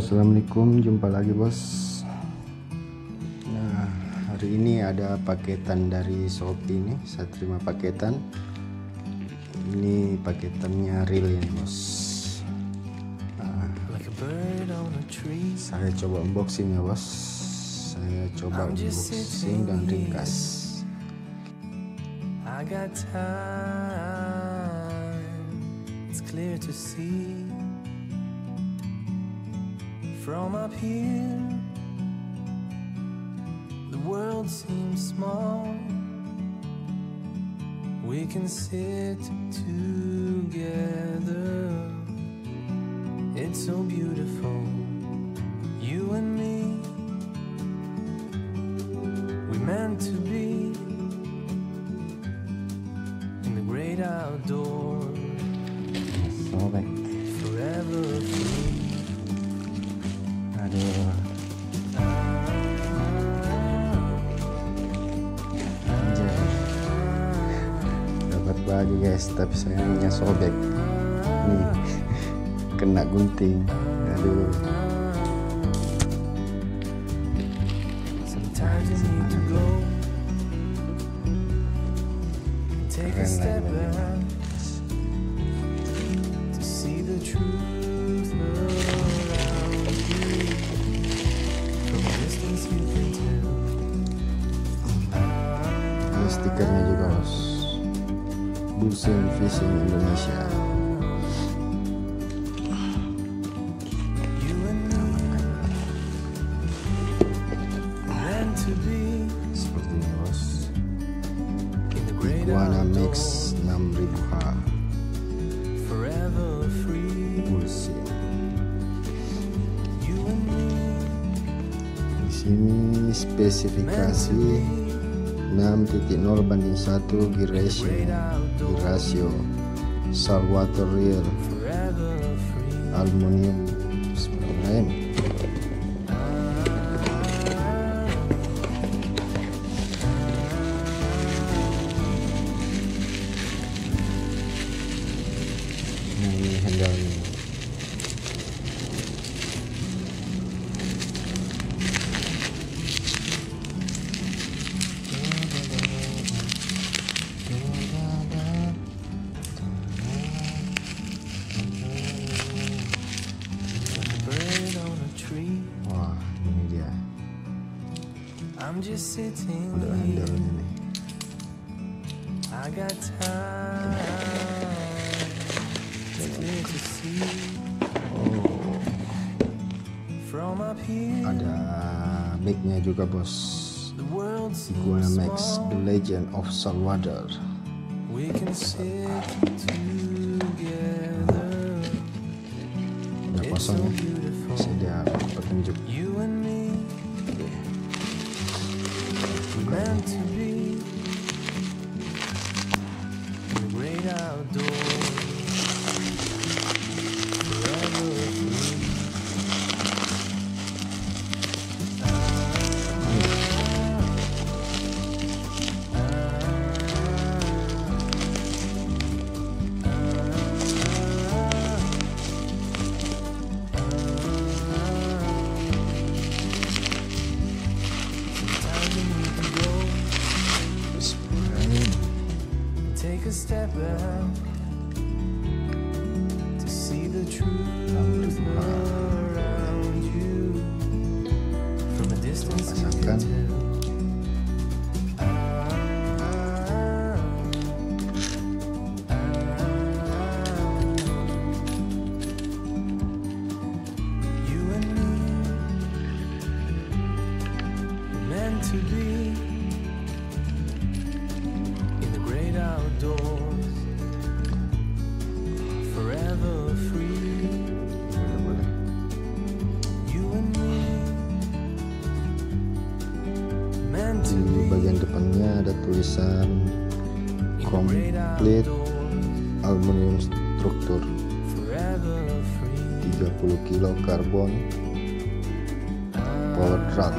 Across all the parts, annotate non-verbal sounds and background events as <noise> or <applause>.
Assalamualaikum jumpa lagi bos. Nah hari ini ada paketan dari Shopee nih saya terima paketan. Ini paketannya real ini bos. Nah, saya coba unboxing ya bos. Saya coba unboxing dan ringkas. I got time. It's clear to see From up here, the world seems small. We can sit together. It's so beautiful, you and me. We meant to be in the great outdoors. Forever free. Aduh Anjay. dapat baju guys tapi sayangnya sobek. Nih <laughs> kena gunting. Aduh. Keren lagi to see the truth stikernya juga bos Busen Fishing Indonesia. Seperti ini bos Iguana Mix 6000H Busen Di sini spesifikasi 6.0 banding 1 gear ratio gear ratio saltwater reel aluminium Udah handle ini. Oh. Ada mic-nya juga bos. Iguana Max, The Legend of Salvador. Udah kosong ya. Saya petunjuk. A step back to see the truth around you. From a distance tulisan outdoors, aluminium struktur. forever free. 30 kilo karbon power truck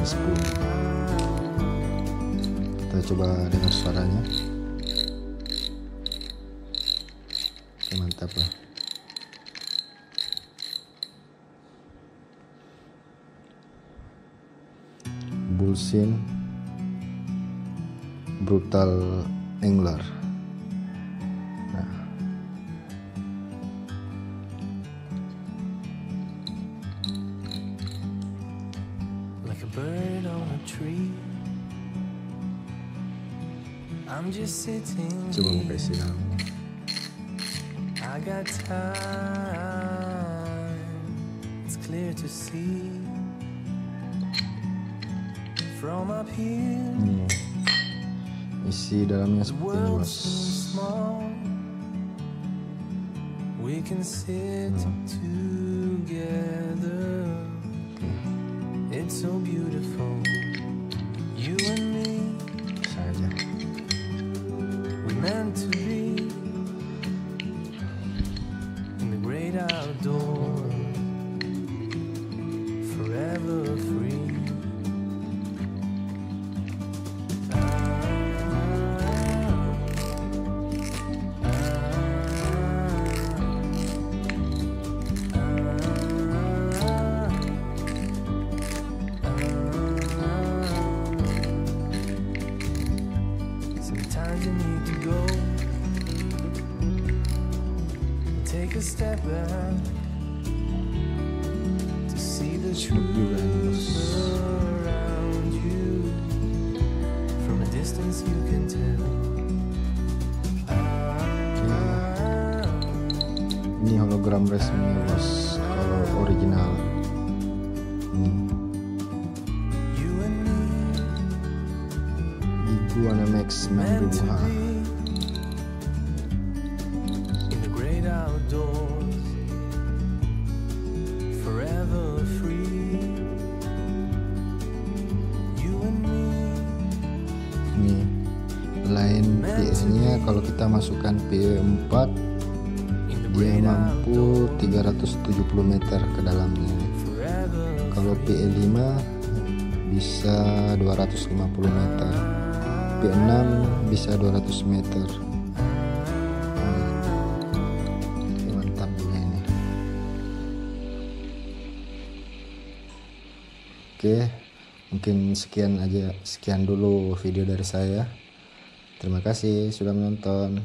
spoon kita coba dengar suaranya. Oke mantap lah scene brutal angler nah like a bird on a tree. I'm just sitting. coba mau here. I got time. It's clear to see from up here. Ini isi mm. dalamnya The seperti ini world bos take a step back to see the Smooth juga ini, bos. truth around you. From a distance you can tell. Ini hologram resmi bos kalau original ini you and me Iguana Max meant lain. PE nya kalau kita masukkan PE 4 In the dia great mampu 370 meter ke dalamnya. Kalau PE 5 bisa 250 meter. PE 6 bisa 200 meter. Mantap ini. Oke mungkin sekian aja sekian dulu video dari saya terima kasih sudah menonton